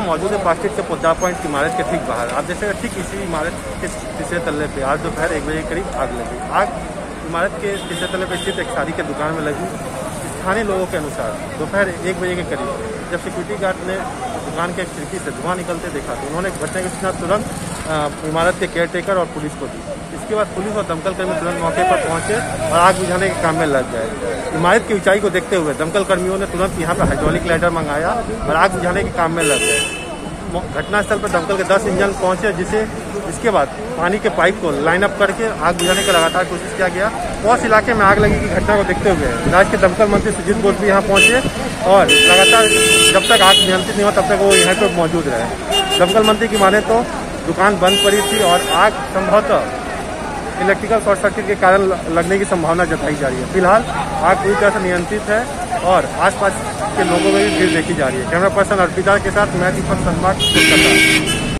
मौजूद है प्लास्टिक से पोदा पॉइंट की इमारत के ठीक बाहर। आप देखेंगे ठीक इसी इमारत के तीसरे तल्ले पे। आज दोपहर एक बजे के करीब आग लगी। आग इमारत के तीसरे तल्ले पे स्थित एक शादी के दुकान में लगी। स्थानीय लोगों के अनुसार दोपहर एक बजे के करीब जब सिक्योरिटी गार्ड ने दुकान के खिड़की से धुआँ निकलते देखा तो उन्होंने घटना की सूचना तुरंत इमारत के केयर टेकर और पुलिस को दी। इसके बाद पुलिस और दमकल कर्मी तुरंत मौके पर पहुँचे और आग बुझाने के काम में लग गए। इमारत की ऊंचाई को देखते हुए दमकल कर्मियों ने तुरंत यहाँ पर हाइड्रोलिक लाइटर मंगाया और आग बुझाने के काम में लग गए। घटनास्थल पर दमकल के 10 इंजन पहुँचे, जिसे इसके बाद पानी के पाइप को लाइन अप करके आग बुझाने का लगातार कोशिश किया गया। पौष इलाके में आग लगी की घटना को देखते हुए राज्य के दमकल मंत्री सुजीत बोस भी यहाँ पहुँचे और लगातार जब तक आग नियंत्रित नहीं हुआ, तब तक वो यहाँ पर मौजूद रहे। दमकल मंत्री की माने तो दुकान बंद पड़ी थी और आग संभवतः इलेक्ट्रिकल शॉर्ट सर्किट के कारण लगने की संभावना जताई जा रही है। फ़िलहाल आग पूरी तरह से नियंत्रित है और आसपास के लोगों में भी भीड़ देखी जा रही है। कैमरा पर्सन अर्पिता के साथ मैं दीपक शर्मा